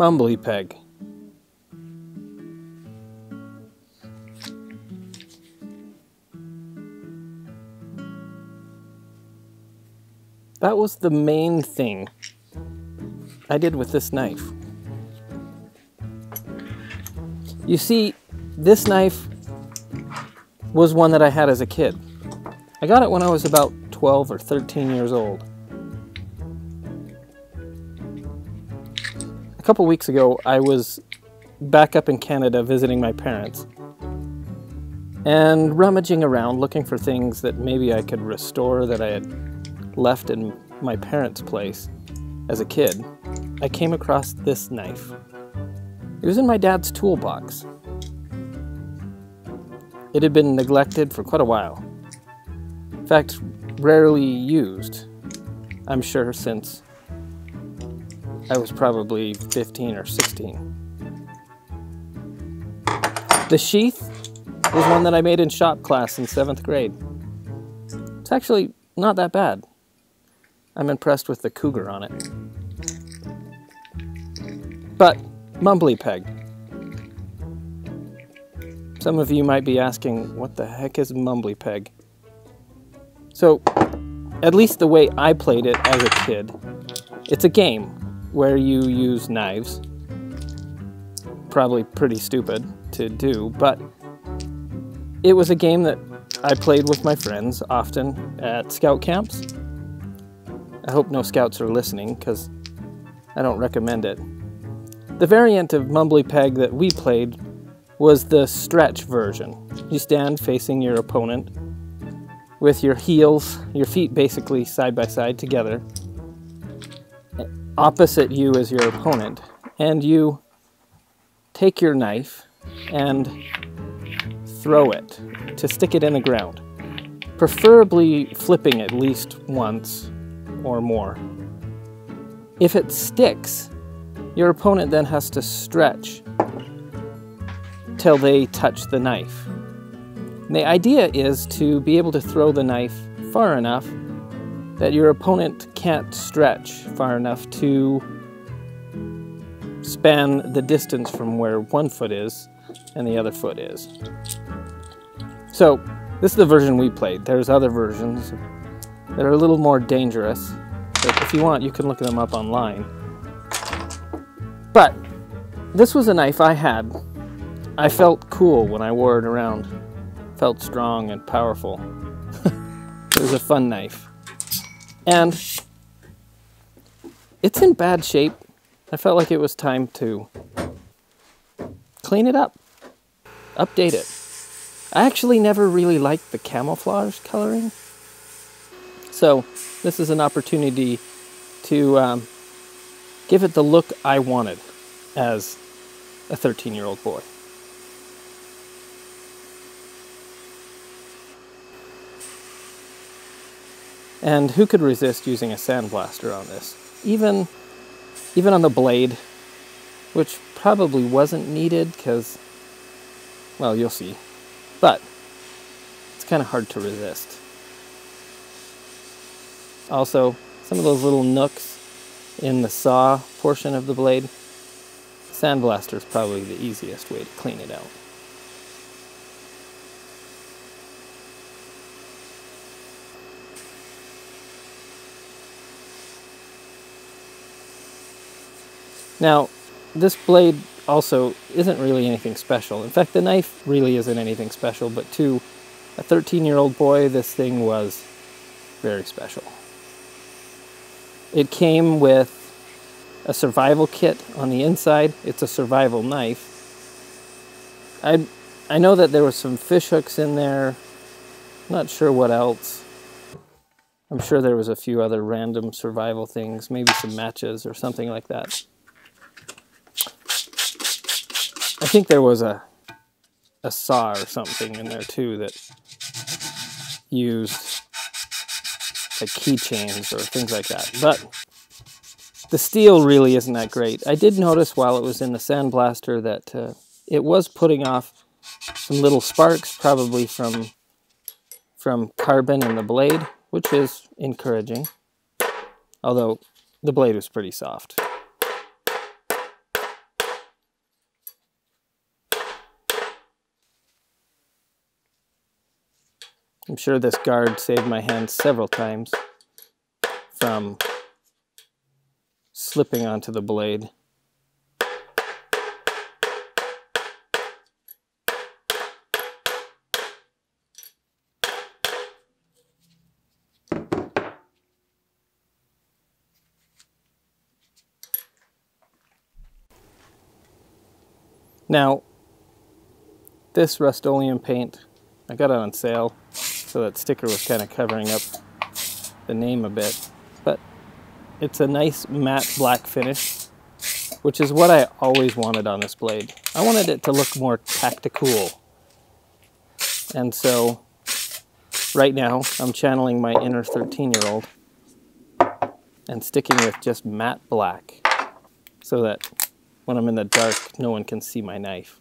Mumbly Peg. That was the main thing I did with this knife. You see, this knife was one that I had as a kid. I got it when I was about 12 or 13 years old. Couple weeks ago, I was back up in Canada visiting my parents and rummaging around looking for things that maybe I could restore that I had left in my parents' place as a kid. I came across this knife. It was in my dad's toolbox. It had been neglected for quite a while. In fact, rarely used, I'm sure, since I was probably 15 or 16. The sheath was one that I made in shop class in seventh grade. It's actually not that bad. I'm impressed with the cougar on it. But, mumbly peg. Some of you might be asking, what the heck is mumbly peg? So, at least the way I played it as a kid, it's a game where you use knives. Probably pretty stupid to do, but it was a game that I played with my friends often at scout camps. I hope no scouts are listening because I don't recommend it. The variant of Mumbly Peg that we played was the stretch version. You stand facing your opponent with your heels, your feet basically side by side together. Opposite you as your opponent, and you take your knife and throw it to stick it in the ground, preferably flipping at least once or more. If it sticks, your opponent then has to stretch till they touch the knife. And the idea is to be able to throw the knife far enough that your opponent can't stretch far enough to span the distance from where one foot is and the other foot is. So, this is the version we played. There's other versions that are a little more dangerous. But if you want, you can look them up online. But this was a knife I had I felt cool when I wore it around. Felt strong and powerful. it was a fun knife. And it's in bad shape. I felt like it was time to clean it up, update it. I actually never really liked the camouflage coloring. So this is an opportunity to um, give it the look I wanted as a 13 year old boy. And who could resist using a sandblaster on this? Even, even on the blade, which probably wasn't needed because, well, you'll see. But it's kind of hard to resist. Also, some of those little nooks in the saw portion of the blade, sandblaster is probably the easiest way to clean it out. Now, this blade also isn't really anything special. In fact, the knife really isn't anything special, but to a 13 year old boy, this thing was very special. It came with a survival kit on the inside. It's a survival knife. I, I know that there was some fish hooks in there. Not sure what else. I'm sure there was a few other random survival things, maybe some matches or something like that. I think there was a a saw or something in there too that used like keychains or things like that. But the steel really isn't that great. I did notice while it was in the sandblaster that uh, it was putting off some little sparks, probably from from carbon in the blade, which is encouraging. Although the blade was pretty soft. I'm sure this guard saved my hand several times from slipping onto the blade. Now, this Rust-Oleum paint, I got it on sale, so that sticker was kind of covering up the name a bit. But it's a nice matte black finish, which is what I always wanted on this blade. I wanted it to look more tactical. And so, right now, I'm channeling my inner 13-year-old and sticking with just matte black so that when I'm in the dark, no one can see my knife.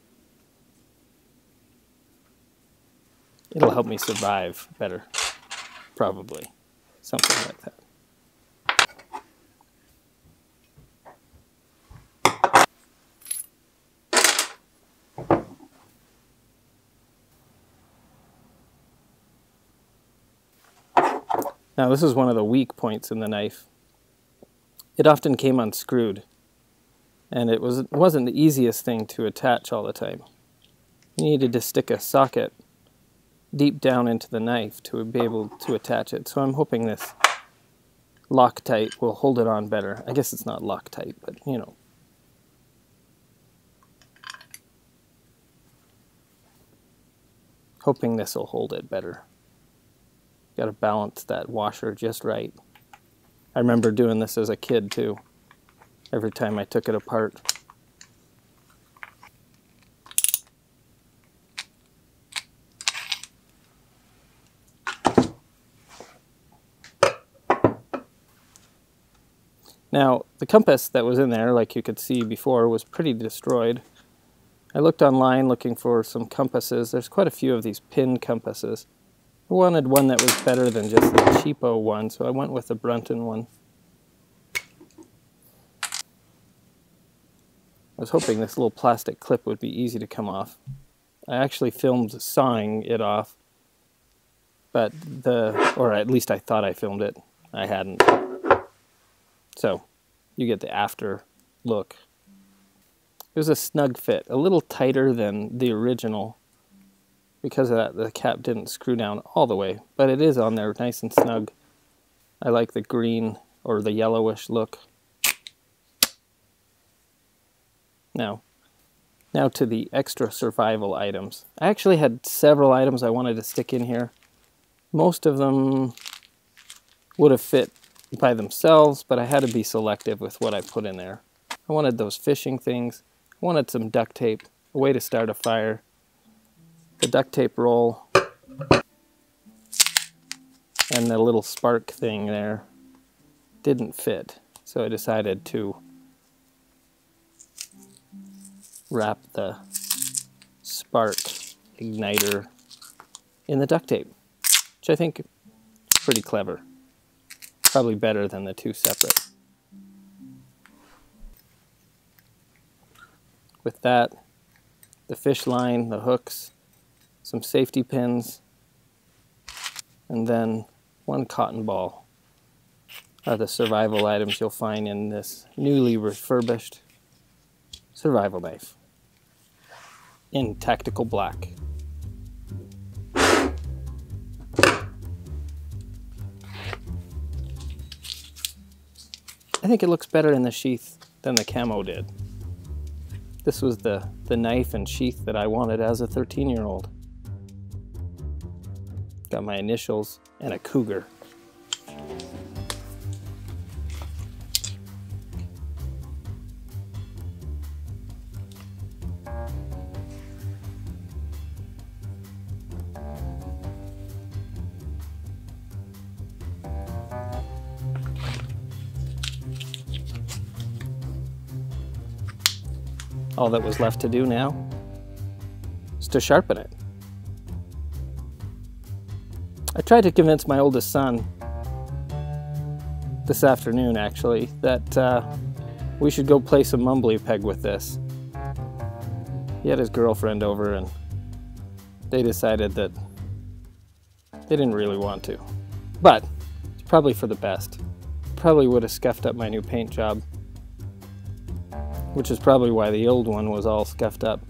It'll help me survive better, probably. Something like that. Now this is one of the weak points in the knife. It often came unscrewed and it was, wasn't the easiest thing to attach all the time. You needed to stick a socket deep down into the knife to be able to attach it. So I'm hoping this Loctite will hold it on better. I guess it's not Loctite, but you know. Hoping this will hold it better. Got to balance that washer just right. I remember doing this as a kid too every time I took it apart. Now, the compass that was in there, like you could see before, was pretty destroyed. I looked online looking for some compasses. There's quite a few of these pin compasses. I wanted one that was better than just the cheapo one, so I went with the Brunton one. I was hoping this little plastic clip would be easy to come off. I actually filmed sawing it off, but the, or at least I thought I filmed it. I hadn't. So, you get the after look. It was a snug fit, a little tighter than the original. Because of that, the cap didn't screw down all the way, but it is on there nice and snug. I like the green or the yellowish look. Now, now to the extra survival items. I actually had several items I wanted to stick in here. Most of them would have fit by themselves, but I had to be selective with what I put in there. I wanted those fishing things. I wanted some duct tape, a way to start a fire, the duct tape roll, and the little spark thing there didn't fit. So I decided to wrap the spark igniter in the duct tape, which I think is pretty clever. Probably better than the two separate. With that, the fish line, the hooks, some safety pins, and then one cotton ball are the survival items you'll find in this newly refurbished survival knife in tactical black. I think it looks better in the sheath than the camo did. This was the, the knife and sheath that I wanted as a 13 year old. Got my initials and a cougar. All that was left to do now is to sharpen it. I tried to convince my oldest son this afternoon, actually, that uh, we should go play some mumbly peg with this. He had his girlfriend over and they decided that They didn't really want to. But it's probably for the best. Probably would have scuffed up my new paint job. Which is probably why the old one was all scuffed up.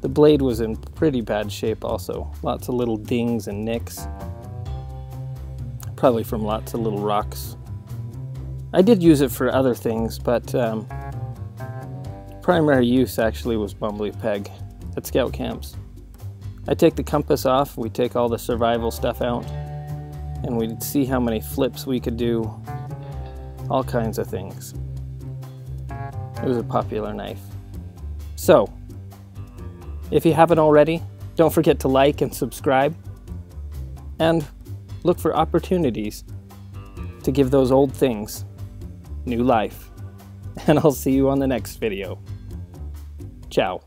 The blade was in pretty bad shape also. Lots of little dings and nicks. Probably from lots of little rocks. I did use it for other things, but um, primary use actually was Mumbly Peg at scout camps. I take the compass off, we take all the survival stuff out, and we'd see how many flips we could do, all kinds of things. It was a popular knife. So, if you haven't already, don't forget to like and subscribe, and look for opportunities to give those old things new life. And I'll see you on the next video. Ciao.